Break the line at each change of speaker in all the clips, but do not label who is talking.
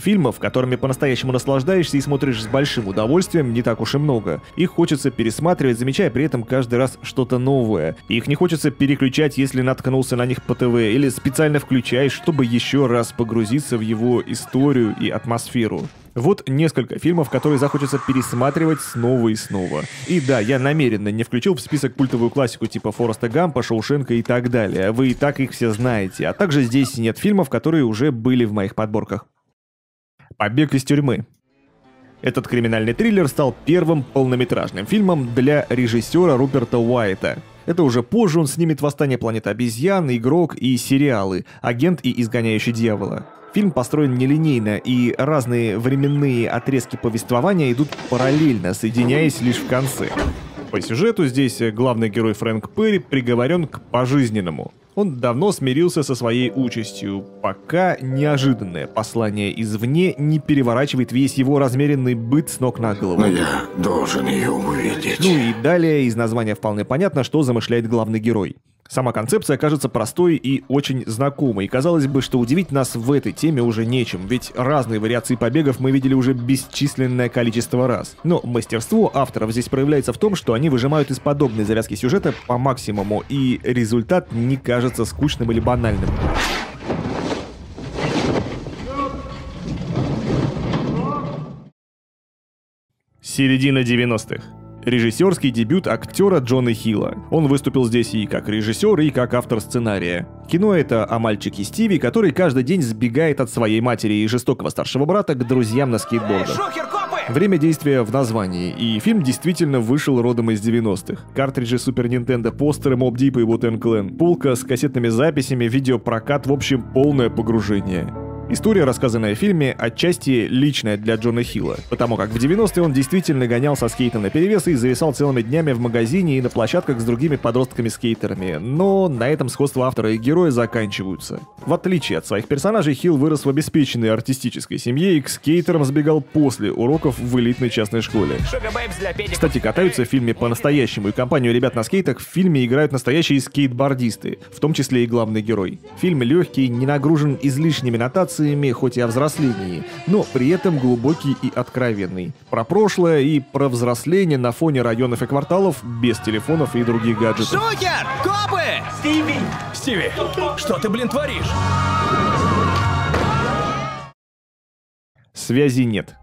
Фильмов, которыми по-настоящему наслаждаешься и смотришь с большим удовольствием, не так уж и много. Их хочется пересматривать, замечая при этом каждый раз что-то новое. Их не хочется переключать, если наткнулся на них по ТВ, или специально включаешь, чтобы еще раз погрузиться в его историю и атмосферу. Вот несколько фильмов, которые захочется пересматривать снова и снова. И да, я намеренно не включил в список культовую классику типа Фореста Гампа, Шоушенка и так далее. Вы и так их все знаете. А также здесь нет фильмов, которые уже были в моих подборках. «Побег из тюрьмы». Этот криминальный триллер стал первым полнометражным фильмом для режиссера Руперта Уайта. Это уже позже он снимет «Восстание планеты обезьян», «Игрок» и сериалы «Агент и изгоняющий дьявола». Фильм построен нелинейно, и разные временные отрезки повествования идут параллельно, соединяясь лишь в конце. По сюжету здесь главный герой Фрэнк Перри приговорен к пожизненному. Он давно смирился со своей участью, пока неожиданное послание извне не переворачивает весь его размеренный быт с ног на голову.
Но я должен ее увидеть.
Ну и далее из названия вполне понятно, что замышляет главный герой. Сама концепция кажется простой и очень знакомой. Казалось бы, что удивить нас в этой теме уже нечем, ведь разные вариации побегов мы видели уже бесчисленное количество раз. Но мастерство авторов здесь проявляется в том, что они выжимают из подобной завязки сюжета по максимуму, и результат не кажется скучным или банальным. Середина 90-х. Режиссерский дебют актера Джона Хилла. Он выступил здесь и как режиссер, и как автор сценария. Кино это о мальчике Стиви, который каждый день сбегает от своей матери и жестокого старшего брата к друзьям на скейтбордах. Время действия в названии, и фильм действительно вышел родом из 90-х. Картриджи Супер Нинтендо, постеры Моб Дип и Вутен Клен, пулка с кассетными записями, видеопрокат, в общем, полное погружение. История, рассказанная в фильме, отчасти личная для Джона Хилла, потому как в 90-е он действительно гонял со скейта на перевес и зависал целыми днями в магазине и на площадках с другими подростками-скейтерами, но на этом сходство автора и героя заканчиваются. В отличие от своих персонажей, Хилл вырос в обеспеченной артистической семье и к скейтерам сбегал после уроков в элитной частной школе. Кстати, катаются в фильме по-настоящему, и компанию ребят на скейтах в фильме играют настоящие скейтбордисты, в том числе и главный герой. Фильм легкий, не нагружен излишними нотациями, эмоциями, хоть и о взрослении, но при этом глубокий и откровенный. Про прошлое и про взросление на фоне районов и кварталов без телефонов и других гаджетов.
Шукер! Копы! Стиви! Стиви, что ты, блин, творишь?
Связи нет.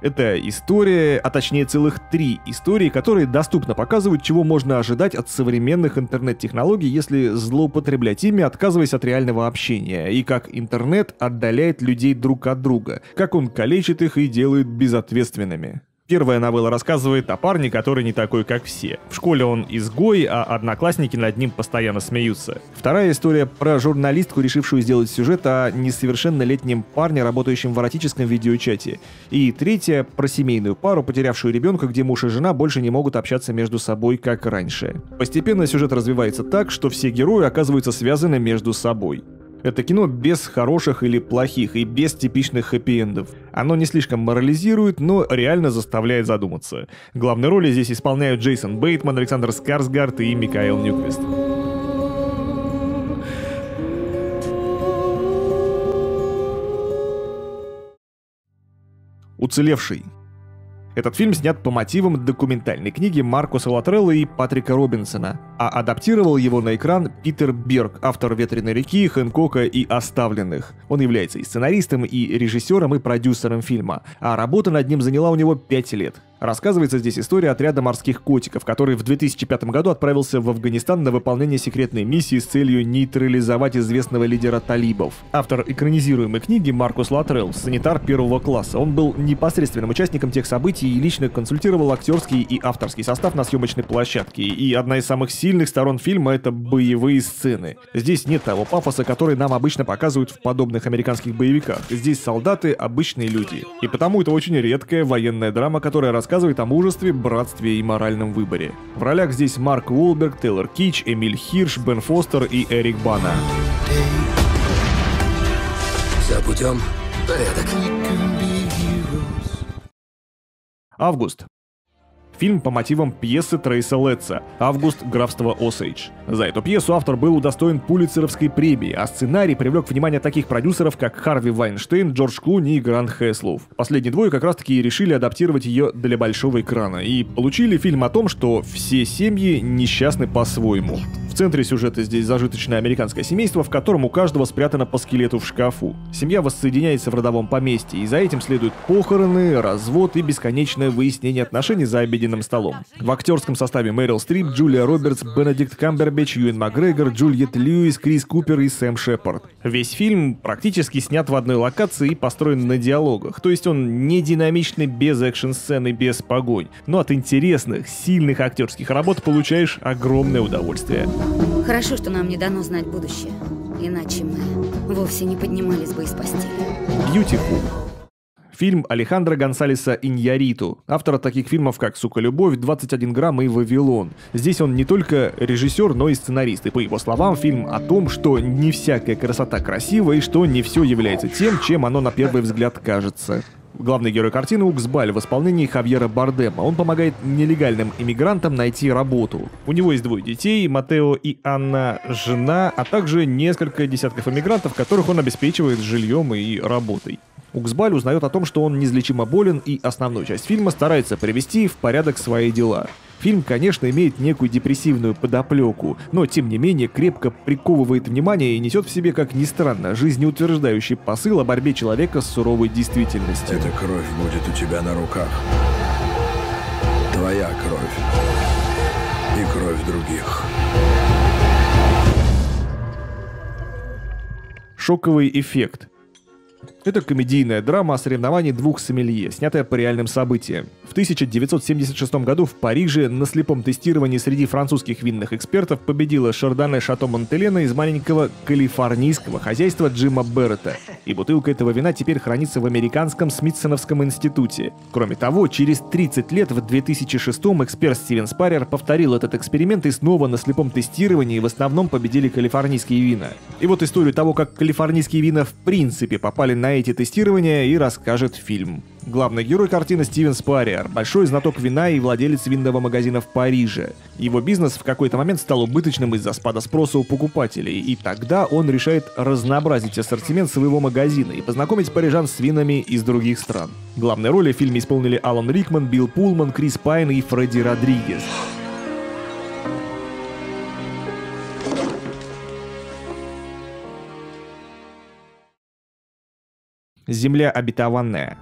Это история, а точнее целых три истории, которые доступно показывают, чего можно ожидать от современных интернет-технологий, если злоупотреблять ими, отказываясь от реального общения, и как интернет отдаляет людей друг от друга, как он калечит их и делает безответственными. Первая новелла рассказывает о парне, который не такой, как все. В школе он изгой, а одноклассники над ним постоянно смеются. Вторая история про журналистку, решившую сделать сюжет о несовершеннолетнем парне, работающем в эротическом видеочате. И третья про семейную пару, потерявшую ребенка, где муж и жена больше не могут общаться между собой, как раньше. Постепенно сюжет развивается так, что все герои оказываются связаны между собой. Это кино без хороших или плохих и без типичных хэппи-эндов. Оно не слишком морализирует, но реально заставляет задуматься. Главные роли здесь исполняют Джейсон Бейтман, Александр Скарсгард и Микаэл Ньюквист. Уцелевший. Этот фильм снят по мотивам документальной книги Маркуса Латрелла и Патрика Робинсона, а адаптировал его на экран Питер Берг, автор «Ветреной реки», «Хэнкока» и «Оставленных». Он является и сценаристом, и режиссером, и продюсером фильма, а работа над ним заняла у него 5 лет. Рассказывается здесь история отряда морских котиков, который в 2005 году отправился в Афганистан на выполнение секретной миссии с целью нейтрализовать известного лидера талибов. Автор экранизируемой книги Маркус Латрелл, санитар первого класса. Он был непосредственным участником тех событий и лично консультировал актерский и авторский состав на съемочной площадке. И одна из самых сильных сторон фильма — это боевые сцены. Здесь нет того пафоса, который нам обычно показывают в подобных американских боевиках. Здесь солдаты — обычные люди. И потому это очень редкая военная драма, которая рассказывает рассказывает о мужестве, братстве и моральном выборе. В ролях здесь Марк Уолберг, Тейлор Кич, Эмиль Хирш, Бен Фостер и Эрик Бана.
Все путем. Порядок.
Август. Фильм по мотивам пьесы Трейса Летца «Август. Графство Осейдж». За эту пьесу автор был удостоен Пулицеровской премии, а сценарий привлек внимание таких продюсеров, как Харви Вайнштейн, Джордж Клуни и Грант Хэслов. Последние двое как раз-таки решили адаптировать ее для большого экрана и получили фильм о том, что все семьи несчастны по-своему. В центре сюжета здесь зажиточное американское семейство, в котором у каждого спрятано по скелету в шкафу. Семья воссоединяется в родовом поместье, и за этим следуют похороны, развод и бесконечное выяснение отношений за обеденным столом. В актерском составе Мэрил Стрип, Джулия Робертс, Бенедикт Камбербэтч, Юэн Макгрегор, Джульет Льюис, Крис Купер и Сэм Шепард. Весь фильм практически снят в одной локации и построен на диалогах, то есть он не динамичный без экшн-сцены, без погонь, но от интересных, сильных актерских работ получаешь огромное удовольствие.
Хорошо, что нам не дано знать будущее. Иначе мы вовсе не поднимались бы из постели.
Beautiful. Фильм Алехандро Гонсалеса Иньяриту, автора таких фильмов, как «Сука, любовь», «21 грамм» и «Вавилон». Здесь он не только режиссер, но и сценарист. И по его словам, фильм о том, что не всякая красота красива и что не все является тем, чем оно на первый взгляд кажется. Главный герой картины Уксбаль в исполнении Хавьера Бардема. Он помогает нелегальным иммигрантам найти работу. У него есть двое детей, Матео и Анна, жена, а также несколько десятков иммигрантов, которых он обеспечивает жильем и работой. Уксбаль узнает о том, что он неизлечимо болен, и основную часть фильма старается привести в порядок свои дела. Фильм, конечно, имеет некую депрессивную подоплеку, но тем не менее крепко приковывает внимание и несет в себе, как ни странно, жизнеутверждающий посыл о борьбе человека с суровой действительностью.
Эта кровь будет у тебя на руках. Твоя кровь. И кровь других.
Шоковый эффект. Это комедийная драма о соревновании двух сомелье, снятая по реальным событиям. В 1976 году в Париже на слепом тестировании среди французских винных экспертов победила Шардоне Шато Монтелена из маленького калифорнийского хозяйства Джима Беррета. И бутылка этого вина теперь хранится в американском Смитсоновском институте. Кроме того, через 30 лет в 2006 эксперт Стивен Спарер повторил этот эксперимент и снова на слепом тестировании в основном победили калифорнийские вина. И вот историю того, как калифорнийские вина в принципе попали на эти тестирования и расскажет фильм. Главный герой картины Стивен Спарриер, большой знаток вина и владелец винного магазина в Париже. Его бизнес в какой-то момент стал убыточным из-за спада спроса у покупателей, и тогда он решает разнообразить ассортимент своего магазина и познакомить парижан с винами из других стран. Главные роли в фильме исполнили Алан Рикман, Билл Пулман, Крис Пайн и Фредди Родригес. Земля обетованная.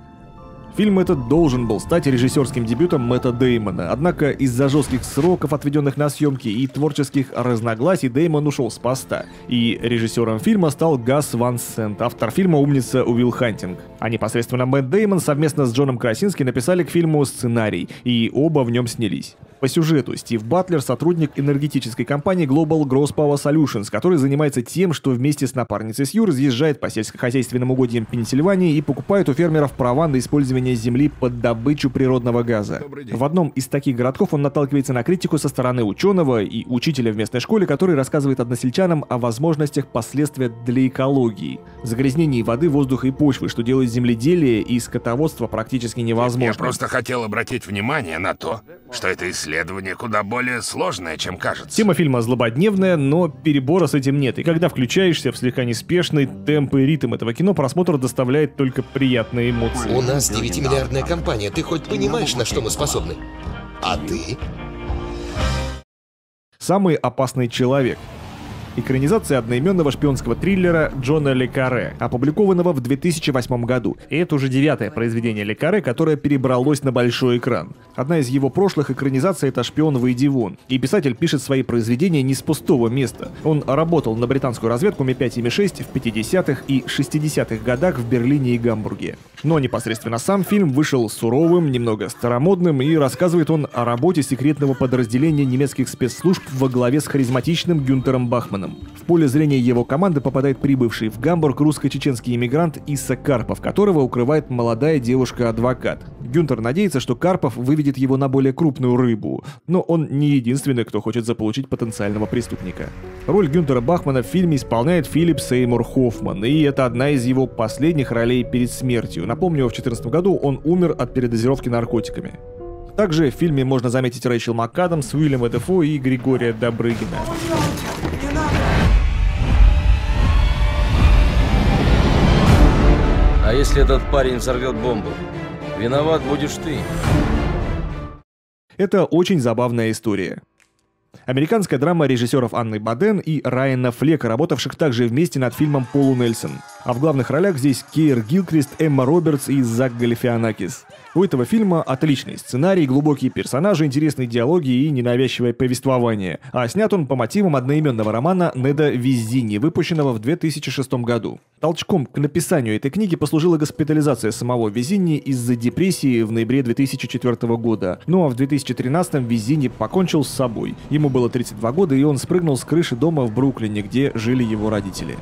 Фильм этот должен был стать режиссерским дебютом Мэтта Деймона, однако из-за жестких сроков, отведенных на съемки, и творческих разногласий Деймон ушел с поста. И режиссером фильма стал Гас Ван Сент, автор фильма «Умница Уилл Хантинг». А непосредственно Мэтт Деймон совместно с Джоном Красински написали к фильму сценарий, и оба в нем снялись. По сюжету Стив Батлер – сотрудник энергетической компании Global Crosspower Solutions, который занимается тем, что вместе с напарницей Сью разъезжает по сельскохозяйственным угодьям Пенсильвании и покупает у фермеров права на использование земли под добычу природного газа. В одном из таких городков он наталкивается на критику со стороны ученого и учителя в местной школе, который рассказывает односельчанам о возможностях последствия для экологии. Загрязнение воды, воздуха и почвы, что делает земледелие и скотоводство практически невозможно.
Я просто хотел обратить внимание на то, что это исследование куда более сложное, чем кажется.
Тема фильма злободневная, но перебора с этим нет. И когда включаешься в слегка неспешный темп и ритм этого кино, просмотр доставляет только приятные эмоции.
У нас 9-миллиардная компания. Ты хоть понимаешь, на что мы способны? А ты?
Самый опасный человек. Экранизация одноименного шпионского триллера Джона Ле Карре, опубликованного в 2008 году. И это уже девятое произведение Ле Карре, которое перебралось на большой экран. Одна из его прошлых экранизаций — это «Шпион, выйди вон». И писатель пишет свои произведения не с пустого места. Он работал на британскую разведку Ми-5 и Ми-6 в 50-х и 60-х годах в Берлине и Гамбурге. Но непосредственно сам фильм вышел суровым, немного старомодным, и рассказывает он о работе секретного подразделения немецких спецслужб во главе с харизматичным Гюнтером Бахманом. В поле зрения его команды попадает прибывший в Гамбург русско-чеченский иммигрант Исса Карпов, которого укрывает молодая девушка-адвокат. Гюнтер надеется, что Карпов выведет его на более крупную рыбу, но он не единственный, кто хочет заполучить потенциального преступника. Роль Гюнтера Бахмана в фильме исполняет Филипп Сеймур Хоффман, и это одна из его последних ролей перед смертью. Напомню, в 2014 году он умер от передозировки наркотиками. Также в фильме можно заметить Рэйчел МакАдамс, Уильяма Дефо и Григория Добрыгина.
А если этот парень взорвет бомбу? Виноват будешь ты.
Это очень забавная история. Американская драма режиссеров Анны Баден и Райана Флека, работавших также вместе над фильмом Полу Нельсон. А в главных ролях здесь Кейр Гилкрист, Эмма Робертс и Зак Галифианакис. У этого фильма отличный сценарий, глубокие персонажи, интересные диалоги и ненавязчивое повествование. А снят он по мотивам одноименного романа Неда Визини, выпущенного в 2006 году. Толчком к написанию этой книги послужила госпитализация самого Визини из-за депрессии в ноябре 2004 года. Ну а в 2013 Визини покончил с собой. Ему было 32 года, и он спрыгнул с крыши дома в Бруклине, где жили его родители.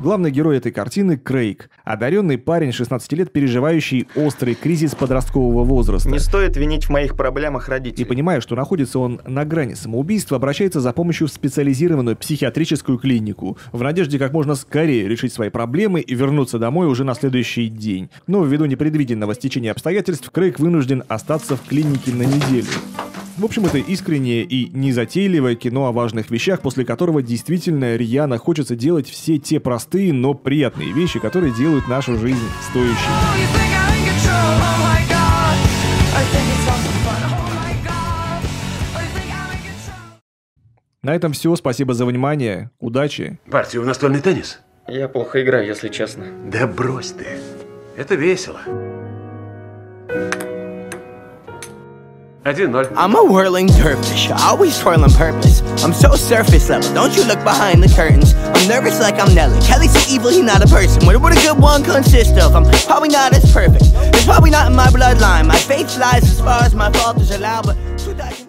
Главный герой этой картины — Крейг, одаренный парень 16 лет, переживающий острый кризис подросткового возраста.
Не стоит винить в моих проблемах родителей.
И понимая, что находится он на грани самоубийства, обращается за помощью в специализированную психиатрическую клинику, в надежде как можно скорее решить свои проблемы и вернуться домой уже на следующий день. Но ввиду непредвиденного стечения обстоятельств, Крейг вынужден остаться в клинике на неделю. В общем, это искреннее и незатейливое кино о важных вещах, после которого действительно рьяно хочется делать все те простые, но приятные вещи, которые делают нашу жизнь стоящей. На этом все. Спасибо за внимание. Удачи.
Партию в настольный теннис?
Я плохо играю, если честно.
Да брось ты. Это весело. 1-0.
I'm a whirling dervish, always twirl on purpose. I'm so surface level, don't you look behind the curtains. I'm nervous like I'm Nelly. Kelly's so evil, he not a person. What would a good one consist of? I'm probably not as perfect. It's probably not in my bloodline. My faith lies as far as my fault is allowed, but 2000